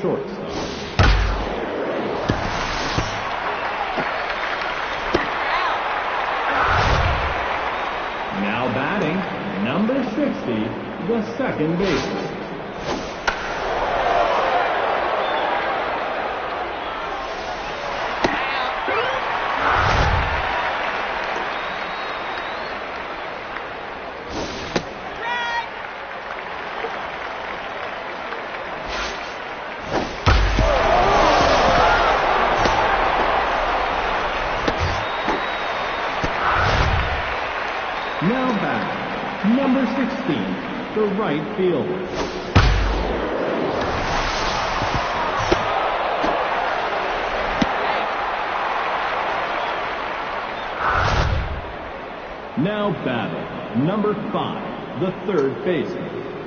short. right field. Now batting, number five, the third baseman,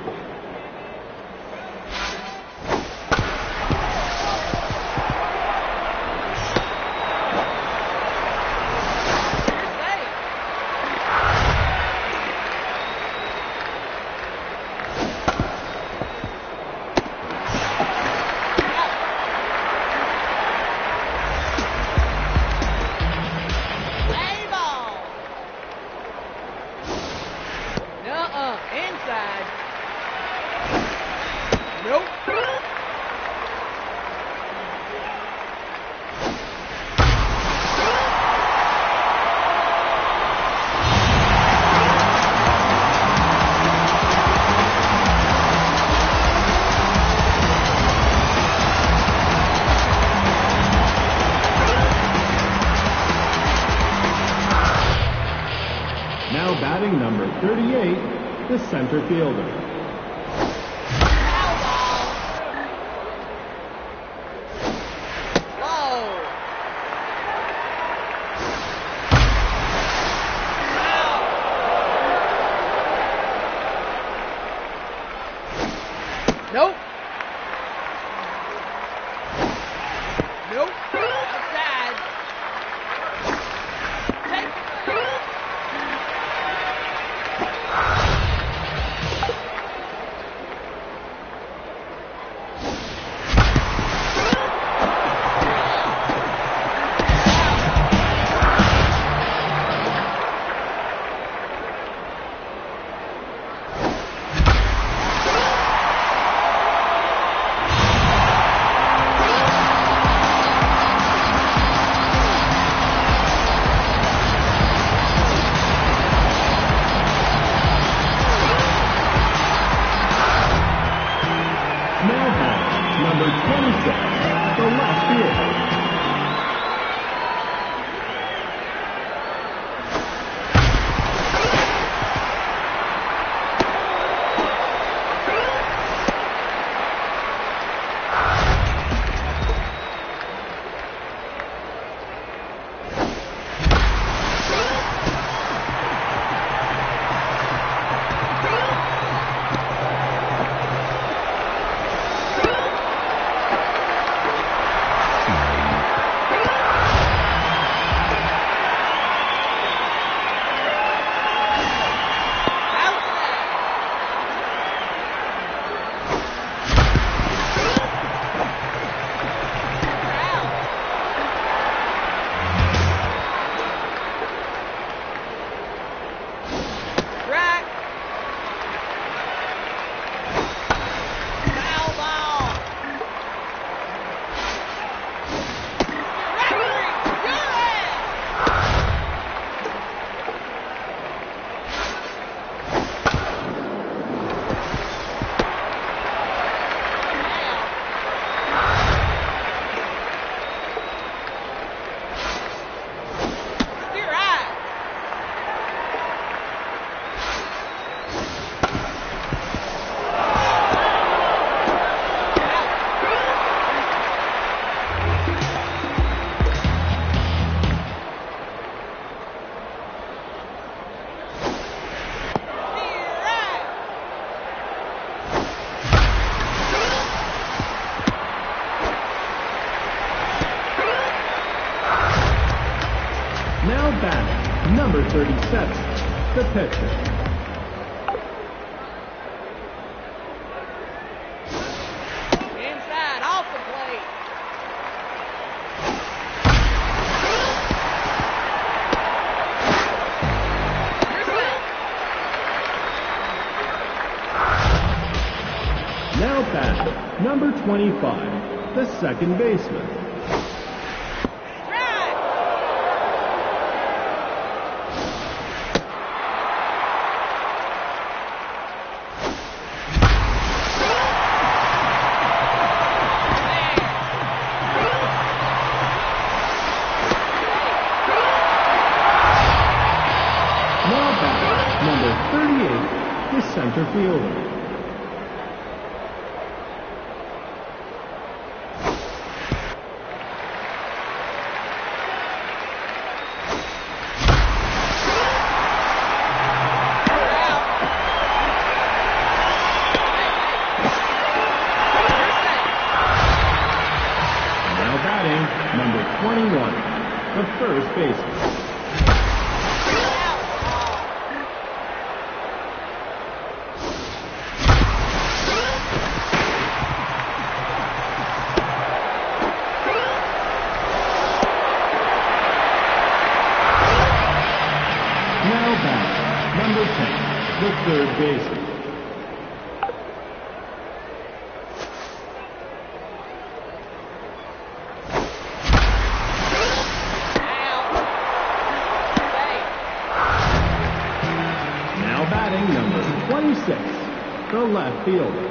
number 37, the pitcher. Now back, number 25, the second baseman. Base. Now batting number 26, the left fielder.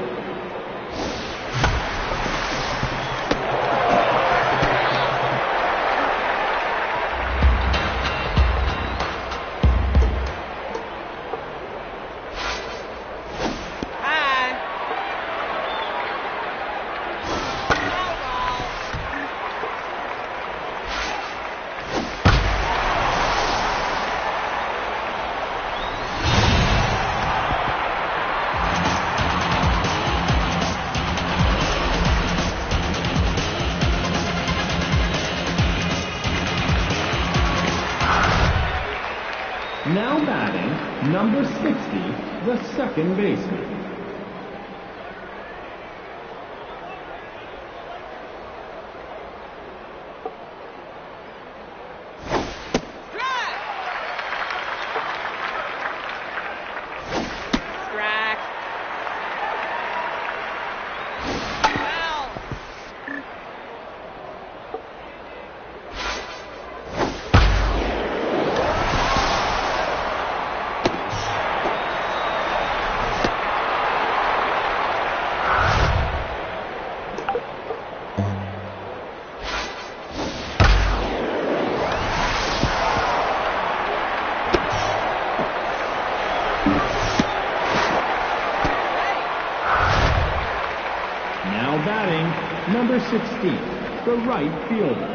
right fielder.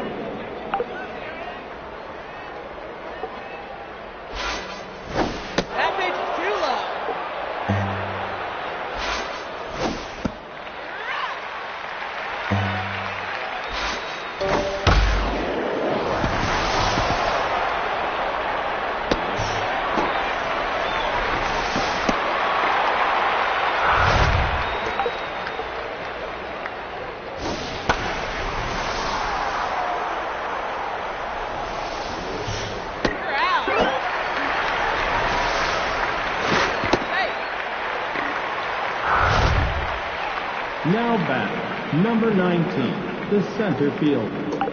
Number 19, the center fielder.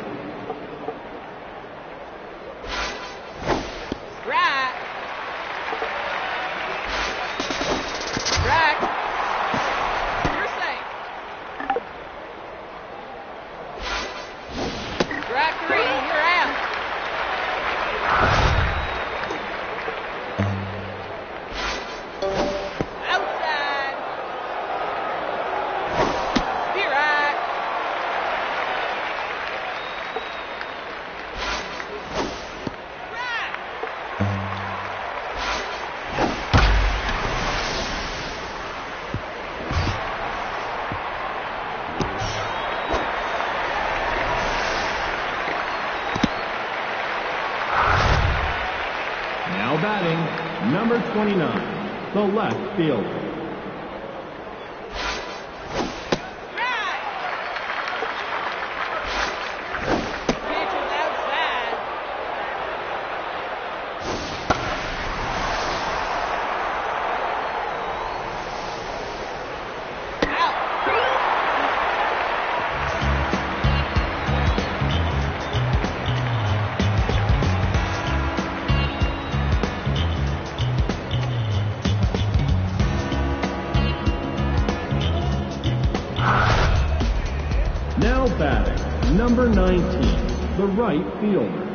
right field.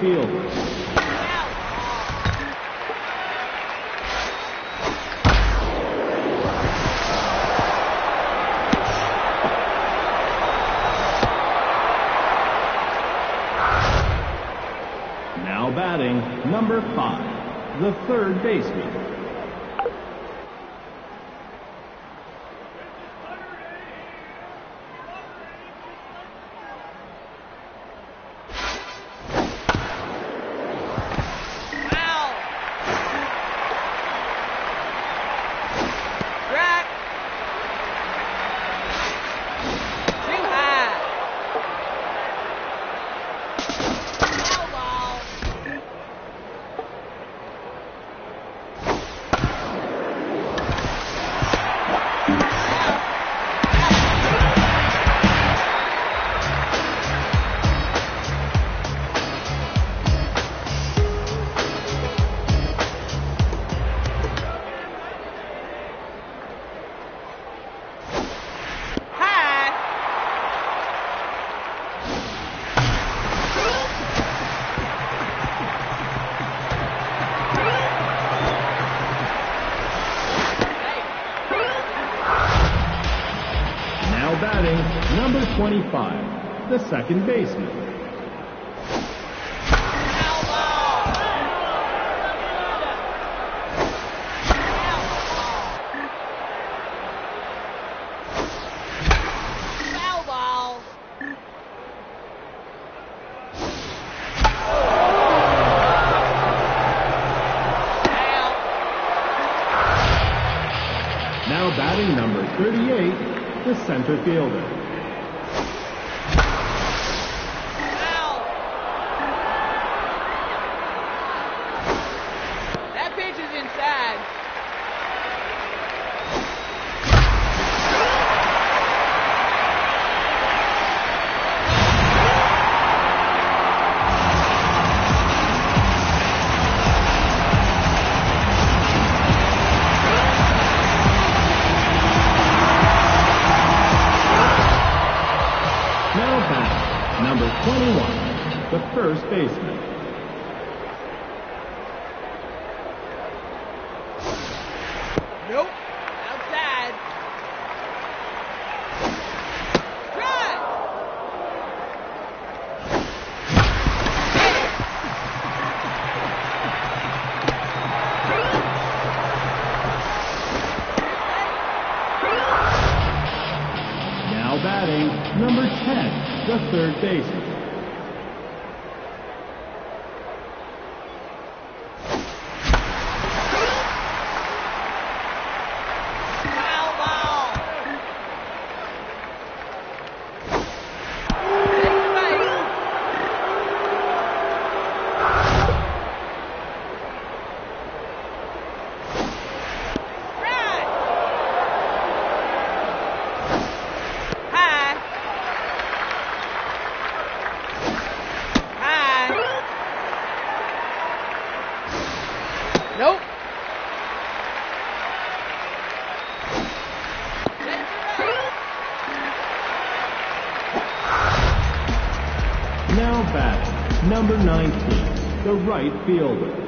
field. Now batting, number five, the third baseman. second baseman. Now batting number 38, the center fielder. Nope. Now batting, number 19, the right fielder.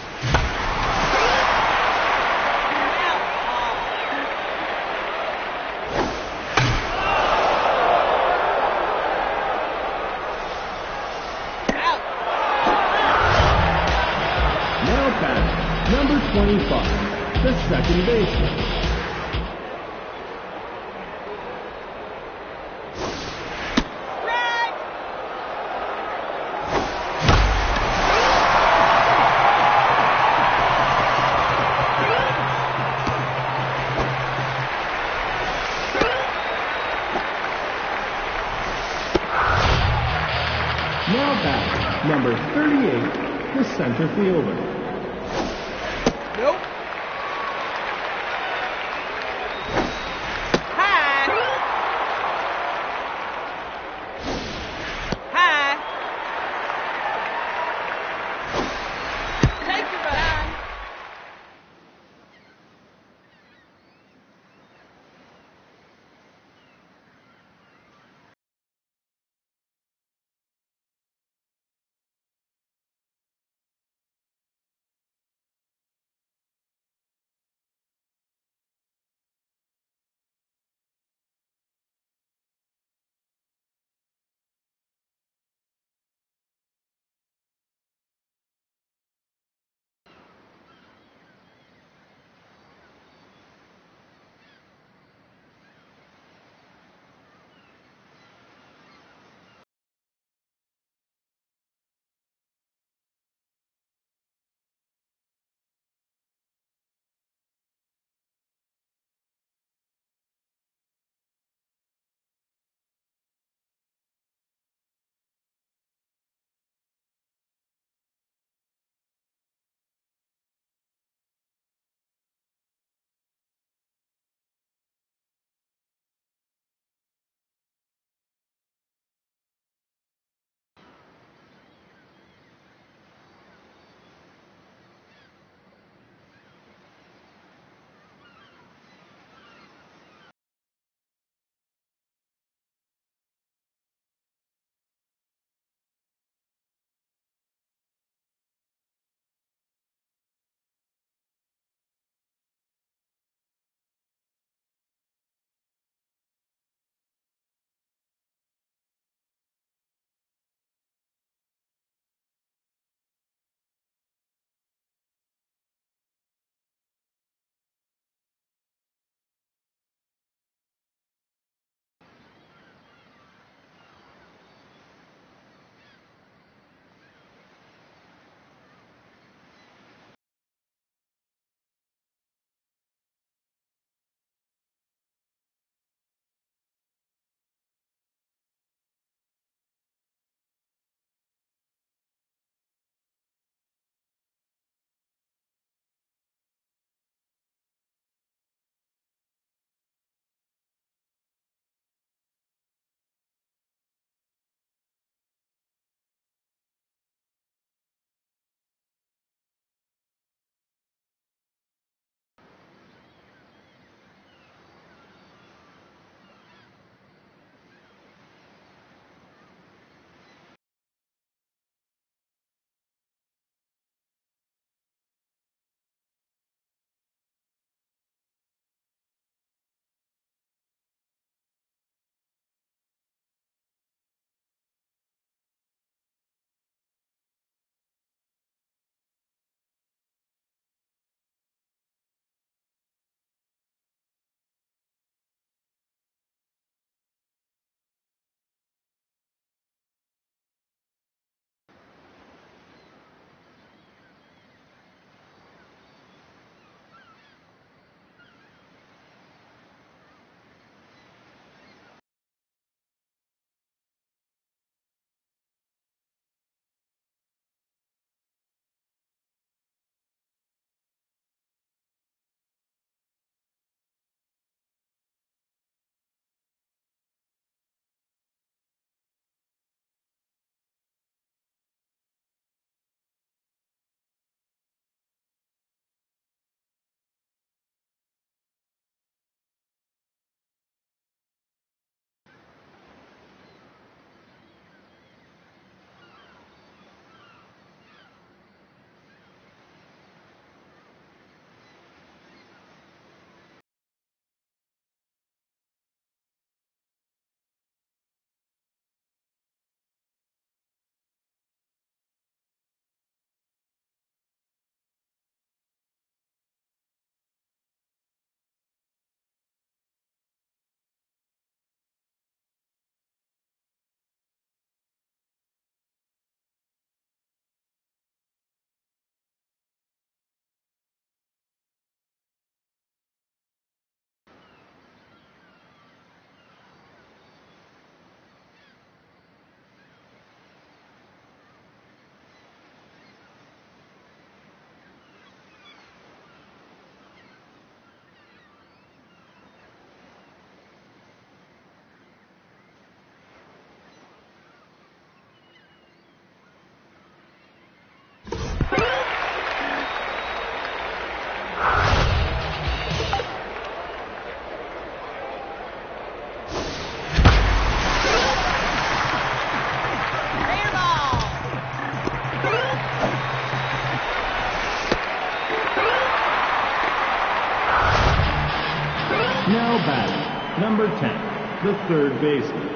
number 10, the third baseman.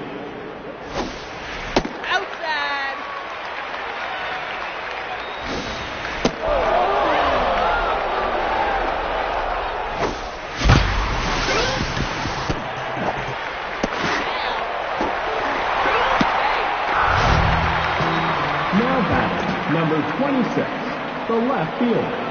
Outside! Now batting number 26, the left fielder.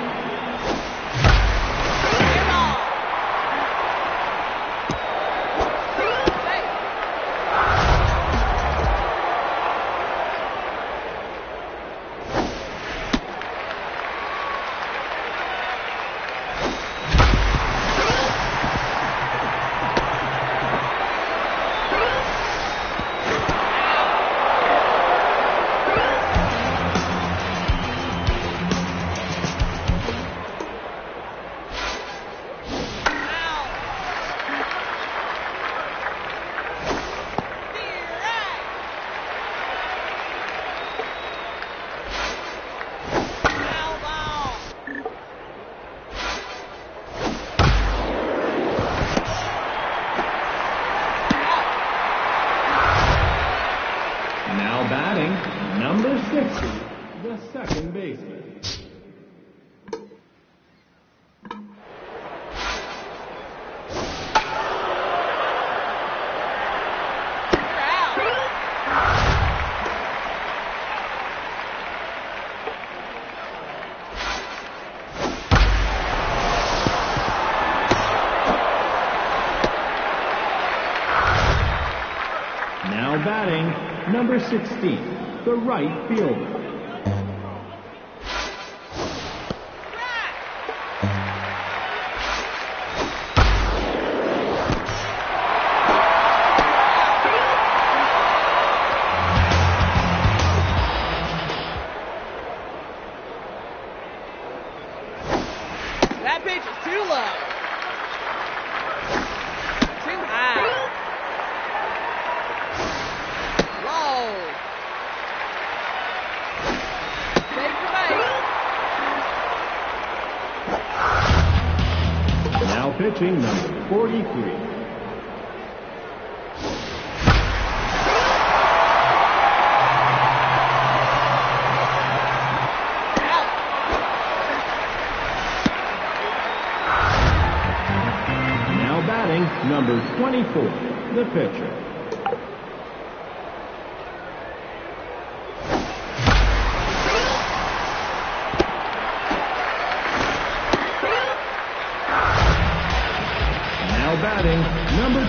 number 16, the right fielder.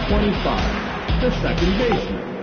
25, the second baseman.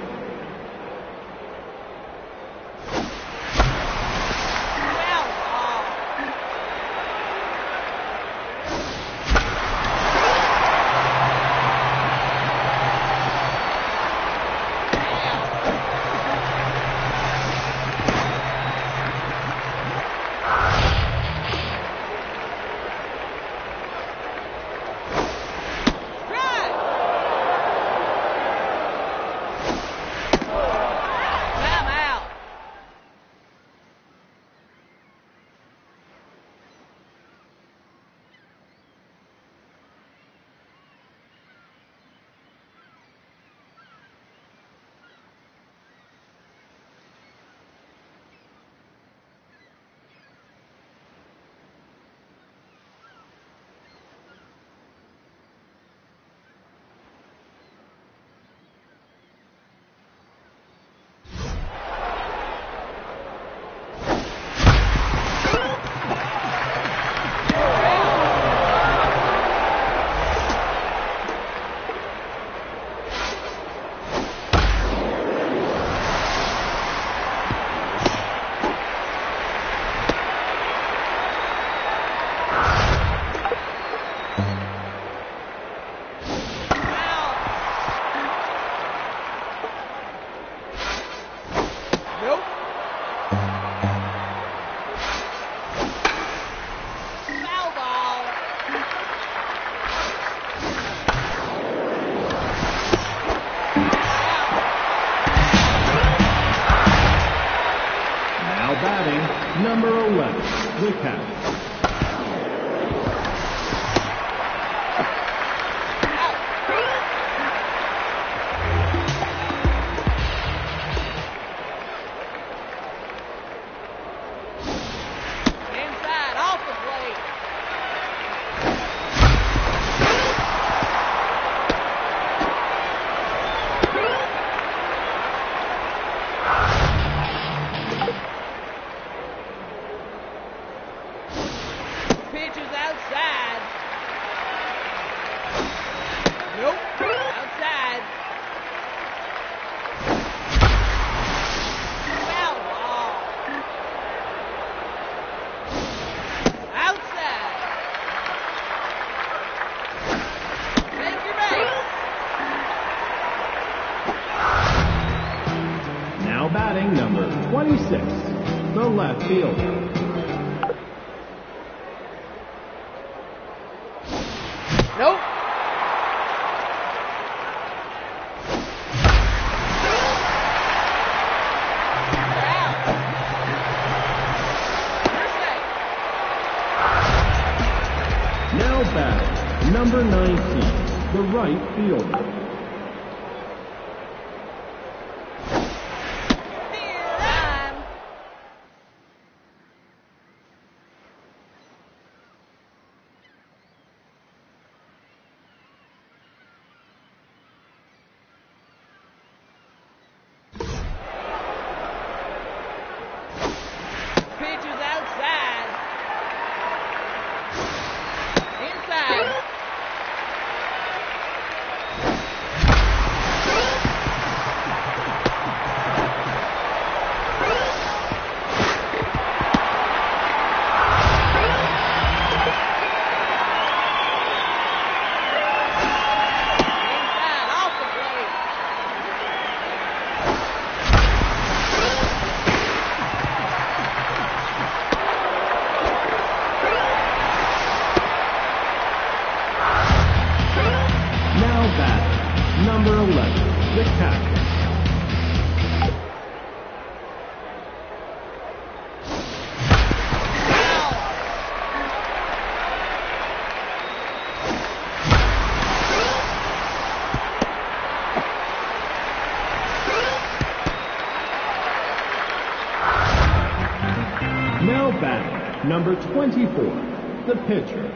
outside. Nope. 54, the pitcher.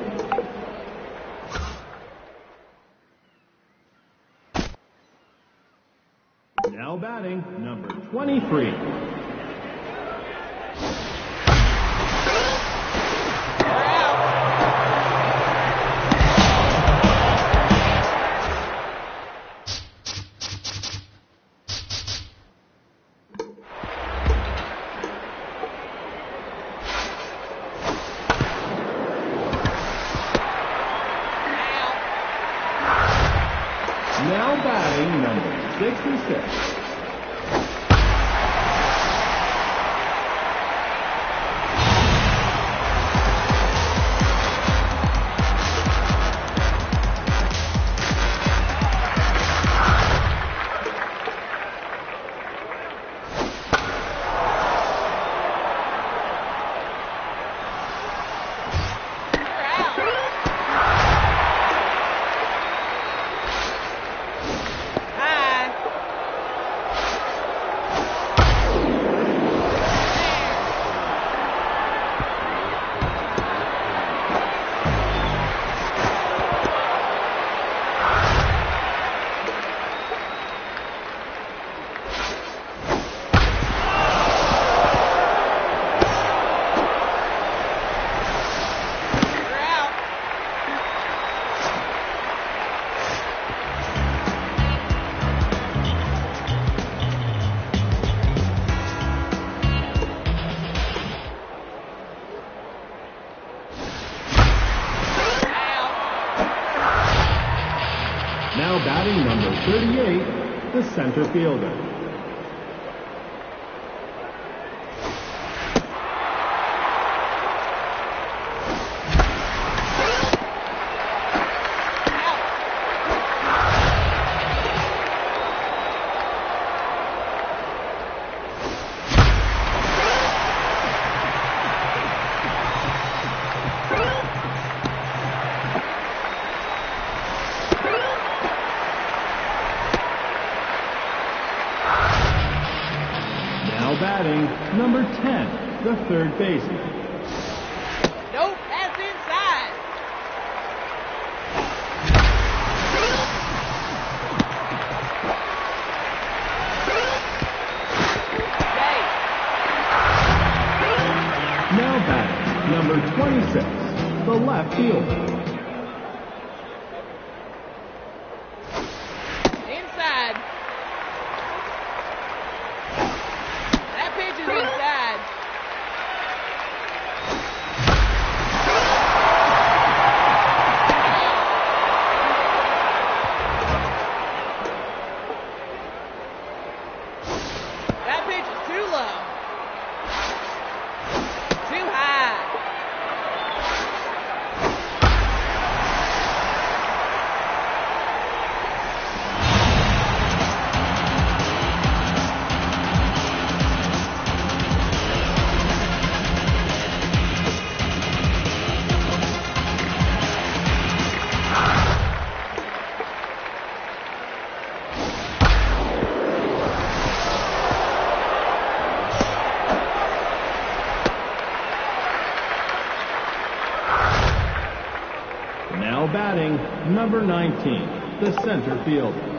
Tuesday. 38, the center fielder. Number 19, the center fielder.